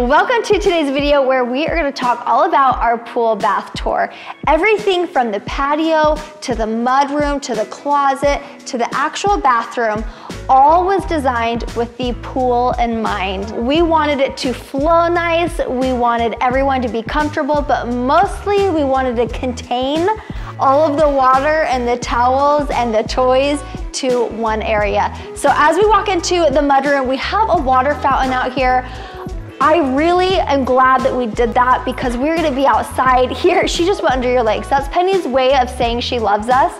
Welcome to today's video where we are gonna talk all about our pool bath tour. Everything from the patio to the mudroom to the closet to the actual bathroom, all was designed with the pool in mind. We wanted it to flow nice, we wanted everyone to be comfortable, but mostly we wanted to contain all of the water and the towels and the toys to one area. So as we walk into the mudroom, we have a water fountain out here. I really am glad that we did that because we're gonna be outside here. She just went under your legs. That's Penny's way of saying she loves us.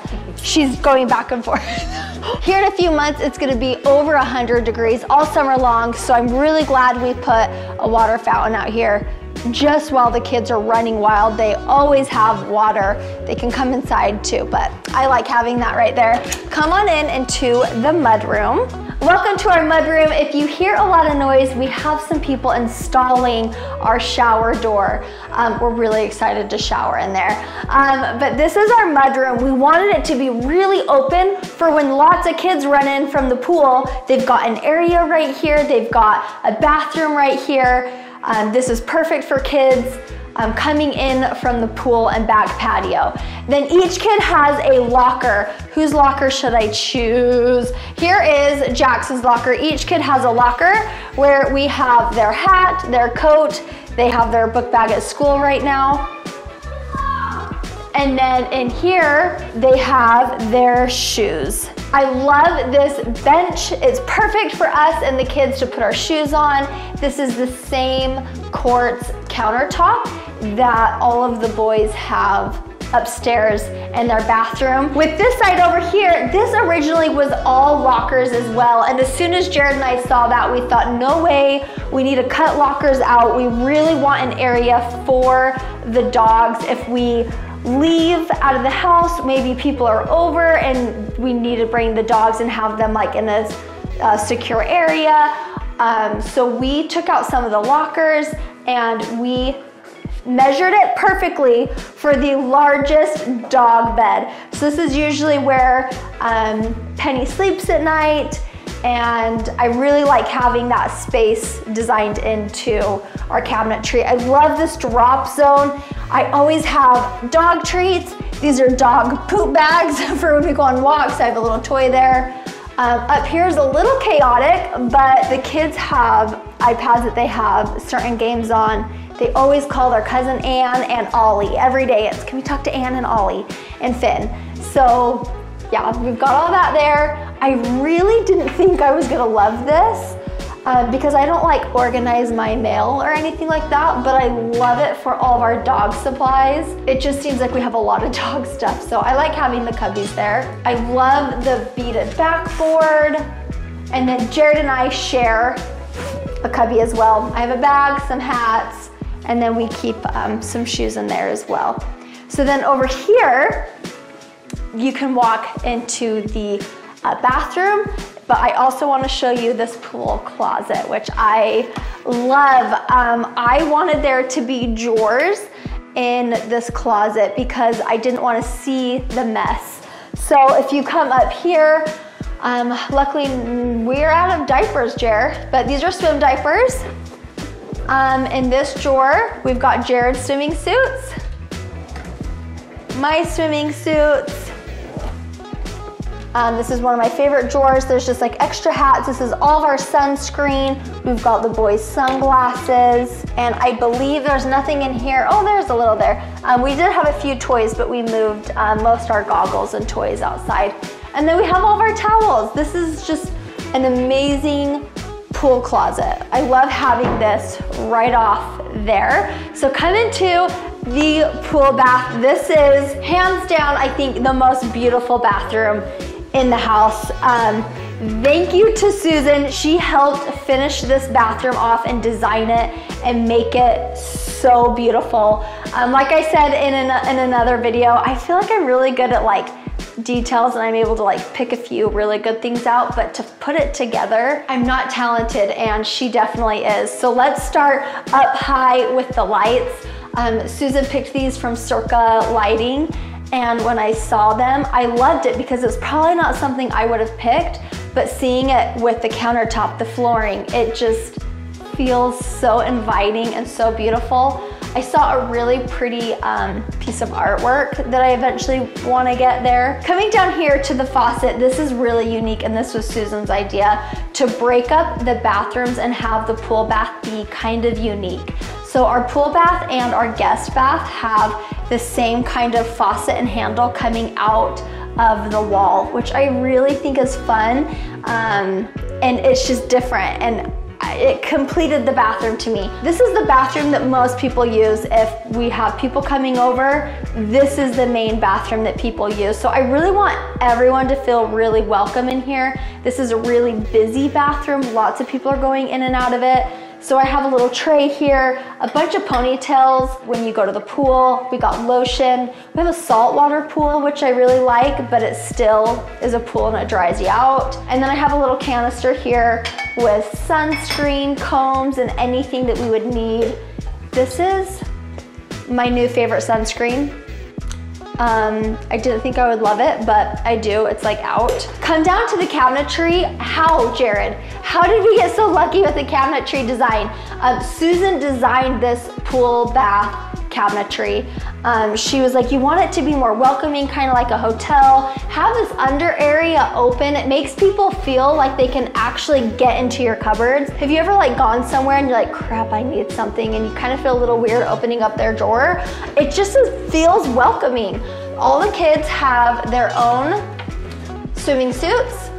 She's going back and forth. Here in a few months, it's gonna be over 100 degrees all summer long, so I'm really glad we put a water fountain out here just while the kids are running wild. They always have water. They can come inside too, but I like having that right there. Come on in into the mud room. Welcome to our mudroom. If you hear a lot of noise, we have some people installing our shower door. Um, we're really excited to shower in there. Um, but this is our mudroom. We wanted it to be really open for when lots of kids run in from the pool. They've got an area right here. They've got a bathroom right here. Um, this is perfect for kids um, coming in from the pool and back patio. Then each kid has a locker. Whose locker should I choose? Here is Jackson's locker. Each kid has a locker where we have their hat, their coat, they have their book bag at school right now. And then in here, they have their shoes. I love this bench. It's perfect for us and the kids to put our shoes on. This is the same quartz countertop that all of the boys have upstairs in their bathroom. With this side over here, this originally was all lockers as well. And as soon as Jared and I saw that, we thought, no way, we need to cut lockers out. We really want an area for the dogs if we leave out of the house, maybe people are over and we need to bring the dogs and have them like in a, secure area. Um, so we took out some of the lockers and we measured it perfectly for the largest dog bed. So this is usually where um, Penny sleeps at night and I really like having that space designed into our cabinetry. I love this drop zone. I always have dog treats. These are dog poop bags for when we go on walks. I have a little toy there. Um, up here is a little chaotic, but the kids have iPads that they have certain games on. They always call their cousin Anne and Ollie. Every day it's, can we talk to Anne and Ollie and Finn? So yeah, we've got all that there. I really didn't think I was gonna love this uh, because I don't like organize my mail or anything like that, but I love it for all of our dog supplies. It just seems like we have a lot of dog stuff, so I like having the cubbies there. I love the beaded backboard, and then Jared and I share a cubby as well. I have a bag, some hats, and then we keep um, some shoes in there as well. So then over here, you can walk into the uh, bathroom, but I also wanna show you this pool closet, which I love. Um, I wanted there to be drawers in this closet because I didn't wanna see the mess. So if you come up here, um, luckily we're out of diapers, Jer, but these are swim diapers. Um, in this drawer, we've got Jared's swimming suits, my swimming suits, um, this is one of my favorite drawers. There's just like extra hats. This is all of our sunscreen. We've got the boys' sunglasses. And I believe there's nothing in here. Oh, there's a little there. Um, we did have a few toys, but we moved um, most our goggles and toys outside. And then we have all of our towels. This is just an amazing pool closet. I love having this right off there. So come into the pool bath. This is hands down, I think, the most beautiful bathroom in the house. Um, thank you to Susan. She helped finish this bathroom off and design it and make it so beautiful. Um, like I said in, an, in another video, I feel like I'm really good at like details and I'm able to like pick a few really good things out, but to put it together, I'm not talented and she definitely is. So let's start up high with the lights. Um, Susan picked these from Circa Lighting and when I saw them, I loved it because it's probably not something I would have picked, but seeing it with the countertop, the flooring, it just feels so inviting and so beautiful. I saw a really pretty um, piece of artwork that I eventually want to get there. Coming down here to the faucet, this is really unique and this was Susan's idea to break up the bathrooms and have the pool bath be kind of unique. So our pool bath and our guest bath have the same kind of faucet and handle coming out of the wall, which I really think is fun. Um, and it's just different. And it completed the bathroom to me. This is the bathroom that most people use if we have people coming over. This is the main bathroom that people use. So I really want everyone to feel really welcome in here. This is a really busy bathroom. Lots of people are going in and out of it. So I have a little tray here, a bunch of ponytails when you go to the pool. We got lotion. We have a saltwater pool, which I really like, but it still is a pool and it dries you out. And then I have a little canister here with sunscreen, combs, and anything that we would need. This is my new favorite sunscreen. Um, I didn't think I would love it, but I do, it's like out. Come down to the cabinetry. How, Jared? How did we get so lucky with the cabinetry design? Um, Susan designed this pool bath cabinetry. Um, she was like, you want it to be more welcoming, kind of like a hotel. Have this under area open. It makes people feel like they can actually get into your cupboards. Have you ever like gone somewhere and you're like, crap, I need something, and you kind of feel a little weird opening up their drawer? It just feels welcoming. All the kids have their own swimming suits.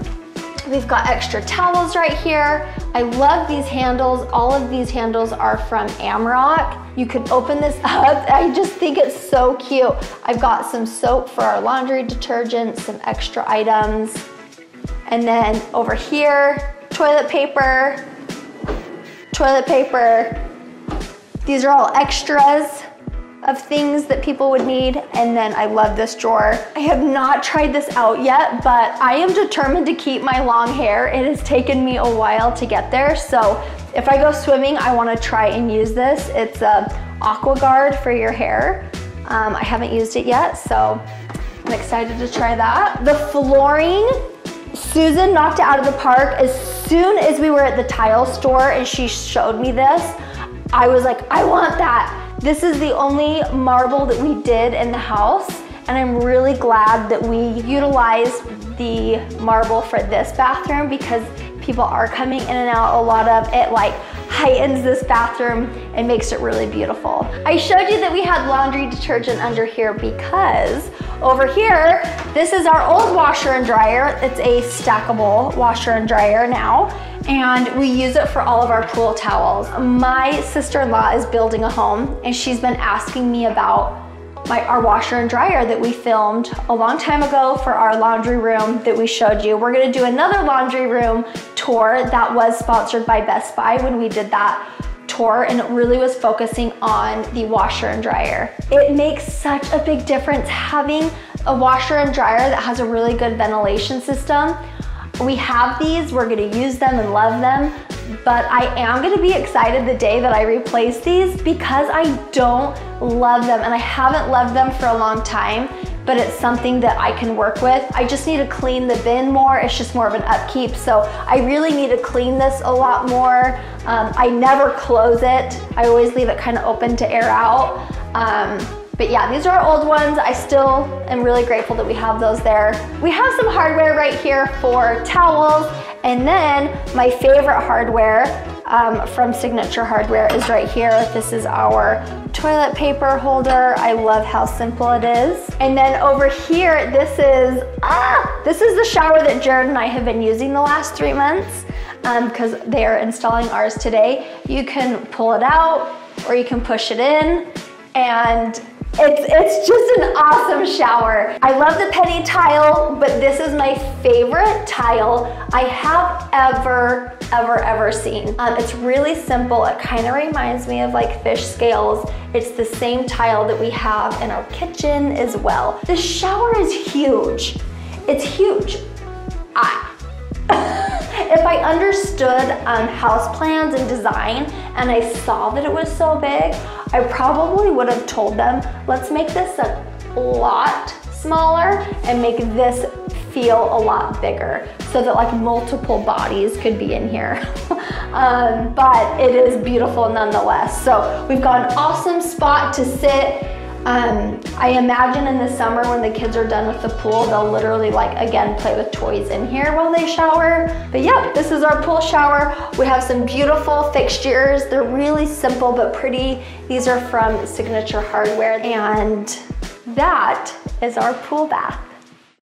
We've got extra towels right here. I love these handles. All of these handles are from Amerock. You can open this up. I just think it's so cute. I've got some soap for our laundry detergent, some extra items. And then over here, toilet paper, toilet paper. These are all extras of things that people would need. And then I love this drawer. I have not tried this out yet, but I am determined to keep my long hair. It has taken me a while to get there. So if I go swimming, I wanna try and use this. It's a aqua guard for your hair. Um, I haven't used it yet, so I'm excited to try that. The flooring, Susan knocked it out of the park. As soon as we were at the tile store and she showed me this, I was like, I want that. This is the only marble that we did in the house and I'm really glad that we utilized the marble for this bathroom because people are coming in and out a lot of it like heightens this bathroom and makes it really beautiful. I showed you that we had laundry detergent under here because over here, this is our old washer and dryer. It's a stackable washer and dryer now and we use it for all of our pool towels. My sister-in-law is building a home and she's been asking me about my, our washer and dryer that we filmed a long time ago for our laundry room that we showed you. We're gonna do another laundry room tour that was sponsored by Best Buy when we did that tour and it really was focusing on the washer and dryer. It makes such a big difference having a washer and dryer that has a really good ventilation system we have these, we're gonna use them and love them, but I am gonna be excited the day that I replace these because I don't love them and I haven't loved them for a long time, but it's something that I can work with. I just need to clean the bin more. It's just more of an upkeep. So I really need to clean this a lot more. Um, I never close it. I always leave it kind of open to air out. Um, but yeah, these are our old ones. I still am really grateful that we have those there. We have some hardware right here for towels. And then my favorite hardware um, from Signature Hardware is right here. This is our toilet paper holder. I love how simple it is. And then over here, this is, ah, this is the shower that Jared and I have been using the last three months because um, they are installing ours today. You can pull it out or you can push it in and it's, it's just an awesome shower. I love the penny tile, but this is my favorite tile I have ever, ever, ever seen. Um, it's really simple. It kind of reminds me of like fish scales. It's the same tile that we have in our kitchen as well. The shower is huge. It's huge. I, if I understood um, house plans and design and I saw that it was so big, I probably would have told them, let's make this a lot smaller and make this feel a lot bigger so that like multiple bodies could be in here. um, but it is beautiful nonetheless. So we've got an awesome spot to sit. Um, I imagine in the summer when the kids are done with the pool, they'll literally like, again, play with toys in here while they shower. But yeah, this is our pool shower. We have some beautiful fixtures. They're really simple but pretty. These are from Signature Hardware and that is our pool bath.